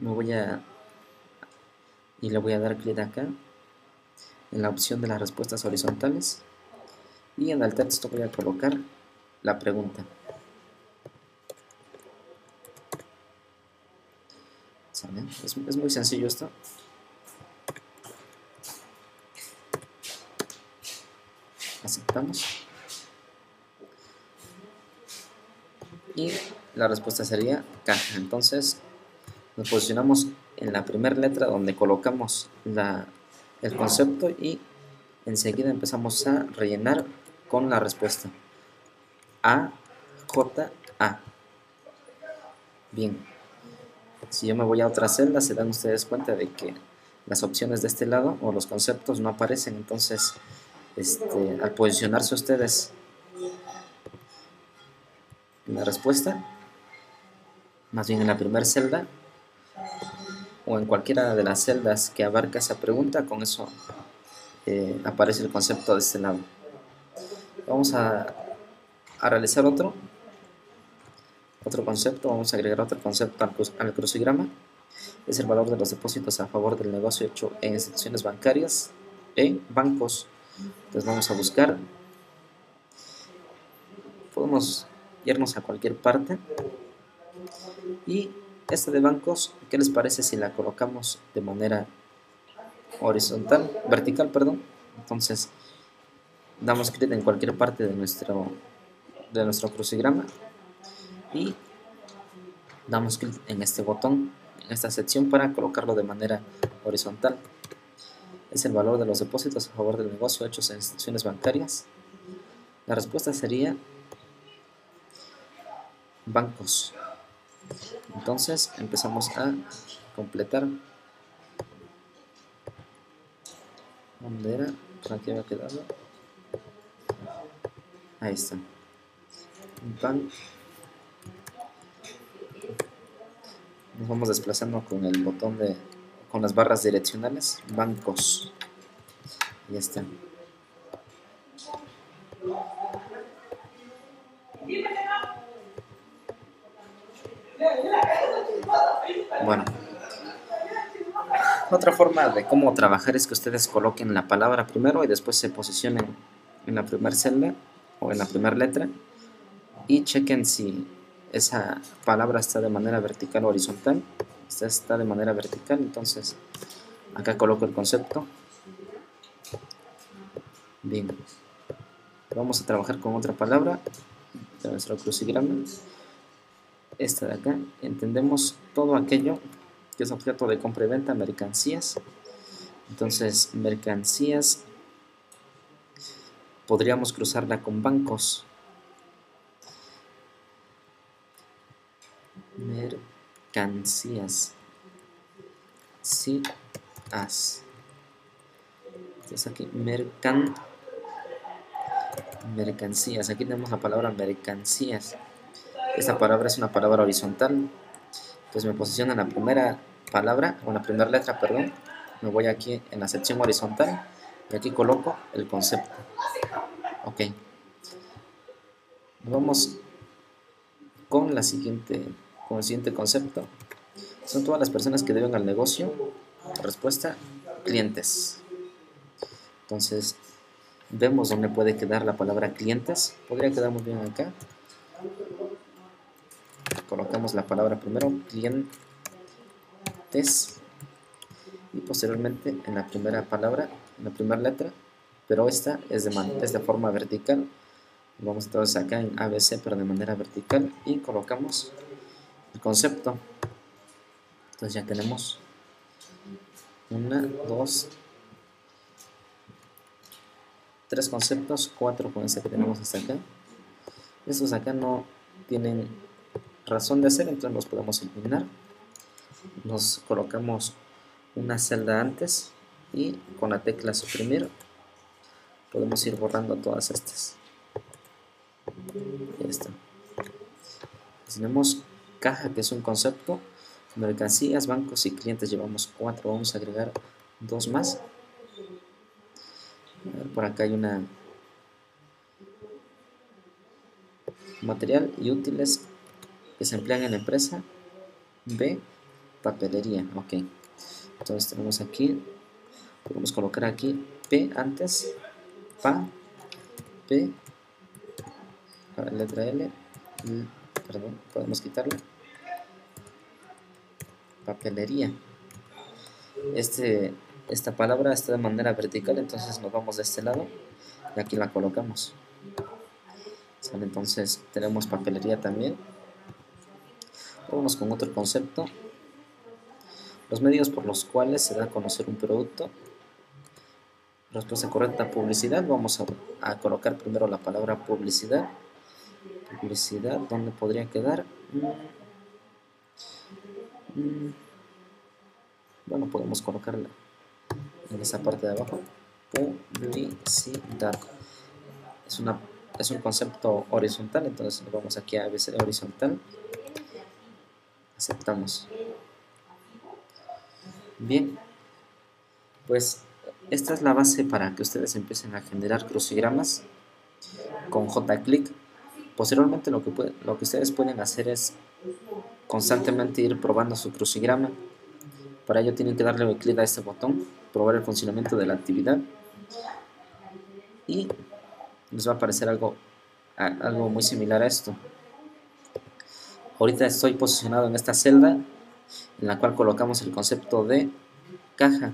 me voy a y le voy a dar clic acá en la opción de las respuestas horizontales y en el texto voy a colocar la pregunta. Es, es muy sencillo esto. Aceptamos. Y la respuesta sería caja. Entonces nos posicionamos en la primera letra donde colocamos la, el concepto y enseguida empezamos a rellenar con la respuesta. A, J, A. Bien. Si yo me voy a otra celda, se dan ustedes cuenta de que las opciones de este lado o los conceptos no aparecen. Entonces, este, al posicionarse ustedes en la respuesta, más bien en la primera celda, o en cualquiera de las celdas que abarca esa pregunta, con eso eh, aparece el concepto de este lado. Vamos a, a, realizar otro, otro concepto, vamos a agregar otro concepto al, crucigrama. Es el valor de los depósitos a favor del negocio hecho en instituciones bancarias, en bancos. Entonces vamos a buscar, podemos irnos a cualquier parte y esta de bancos, ¿qué les parece si la colocamos de manera horizontal, vertical, perdón? Entonces, damos clic en cualquier parte de nuestro, de nuestro crucigrama y damos clic en este botón, en esta sección para colocarlo de manera horizontal. Es el valor de los depósitos a favor del negocio hechos en instituciones bancarias. La respuesta sería bancos. Entonces empezamos a completar. ¿Dónde era? Aquí había quedado. Ahí está. Bank. Nos vamos desplazando con el botón de con las barras direccionales. Bancos. Ahí está. Bueno, otra forma de cómo trabajar es que ustedes coloquen la palabra primero y después se posicionen en la primera celda o en la primera letra y chequen si esa palabra está de manera vertical o horizontal. Esta está de manera vertical, entonces acá coloco el concepto. Bien, vamos a trabajar con otra palabra de nuestro crucigrama esta de acá, entendemos todo aquello que es objeto de compra y venta, mercancías. Entonces, mercancías, podríamos cruzarla con bancos. Mercancías. Sí, as. Entonces aquí, mercan, mercancías. Aquí tenemos la palabra mercancías. Esta palabra es una palabra horizontal. Entonces me posiciono en la primera palabra, o en la primera letra, perdón. Me voy aquí en la sección horizontal y aquí coloco el concepto. Ok. Vamos con, la siguiente, con el siguiente concepto. Son todas las personas que deben al negocio. Respuesta, clientes. Entonces, vemos dónde puede quedar la palabra clientes. Podría quedar muy bien acá colocamos la palabra primero, clientes, y posteriormente en la primera palabra, en la primera letra, pero esta es de, es de forma vertical. Vamos entonces acá en ABC, pero de manera vertical, y colocamos el concepto. Entonces ya tenemos una, dos, tres conceptos, cuatro con este que tenemos hasta acá. Estos acá no tienen razón de hacer, entonces los podemos eliminar. Nos colocamos una celda antes y con la tecla suprimir podemos ir borrando todas estas. Ahí está. Tenemos caja, que es un concepto, mercancías, bancos y clientes llevamos cuatro, vamos a agregar dos más. Por acá hay una material y útiles que se emplean en la empresa. B. papelería, ok. Entonces tenemos aquí, podemos colocar aquí P antes, PA, P, letra L, perdón, podemos quitarlo. Papelería. Este, esta palabra está de manera vertical, entonces nos vamos de este lado y aquí la colocamos. Entonces tenemos papelería también. Vamos con otro concepto. Los medios por los cuales se da a conocer un producto. Respuesta correcta, publicidad. Vamos a, colocar primero la palabra publicidad. Publicidad, ¿dónde podría quedar? Mm. Mm. Bueno, podemos colocarla en esa parte de abajo. Publicidad. Es, una, es un concepto horizontal, entonces vamos aquí a ABC horizontal. Aceptamos. Bien, pues esta es la base para que ustedes empiecen a generar crucigramas con JClick. Posteriormente lo que, lo que ustedes pueden hacer es constantemente ir probando su crucigrama. Para ello tienen que darle clic a este botón, probar el funcionamiento de la actividad y les va a aparecer algo, algo muy similar a esto. Ahorita estoy posicionado en esta celda en la cual colocamos el concepto de caja,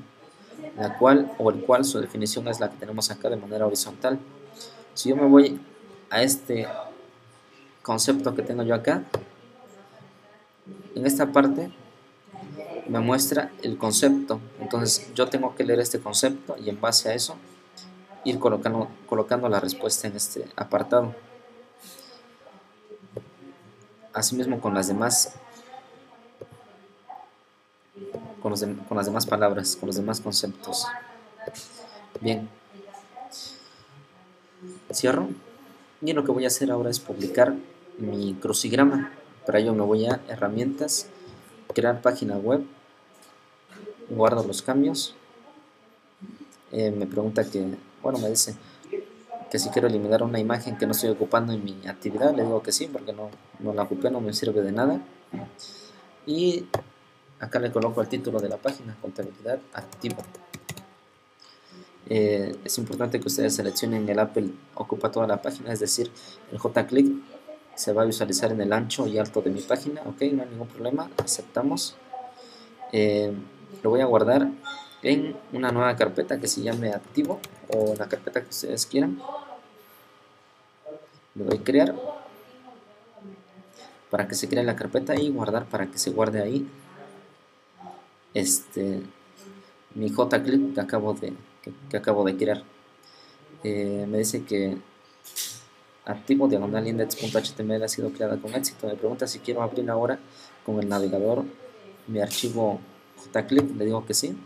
la cual o el cual su definición es la que tenemos acá de manera horizontal. Si yo me voy a este concepto que tengo yo acá, en esta parte me muestra el concepto. Entonces yo tengo que leer este concepto y en base a eso ir colocando, colocando la respuesta en este apartado. Asimismo con las demás con, las demás palabras, con los demás conceptos. Bien. Cierro. Y lo que voy a hacer ahora es publicar mi crucigrama. Para ello me voy a herramientas, crear página web, guardo los cambios. Eh, me pregunta que, bueno, me dice que si quiero eliminar una imagen que no estoy ocupando en mi actividad, le digo que sí, porque no, no la ocupé, no me sirve de nada. Y acá le coloco el título de la página, contabilidad activo. Eh, es importante que ustedes seleccionen el Apple ocupa toda la página, es decir, el J-Click se va a visualizar en el ancho y alto de mi página, ok, no hay ningún problema, aceptamos. Eh, lo voy a guardar en una nueva carpeta que se llame activo o la carpeta que ustedes quieran. Le doy crear para que se cree la carpeta y guardar para que se guarde ahí este mi JClip que acabo de, que, acabo de crear. Eh, me dice que activo diagonal index.html ha sido creada con éxito. Me pregunta si quiero abrir ahora con el navegador mi archivo JClip. Le digo que sí.